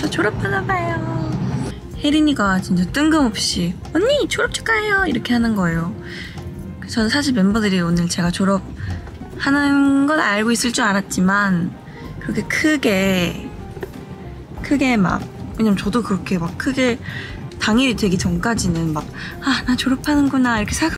저 졸업하나 봐요. 혜린이가 진짜 뜬금없이 언니 졸업 축하해요 이렇게 하는 거예요. 저는 사실 멤버들이 오늘 제가 졸업하는 건 알고 있을 줄 알았지만 그렇게 크게 크게 막 왜냐면 저도 그렇게 막 크게 당일이 되기 전까지는 막 아 나 졸업하는구나 이렇게 생각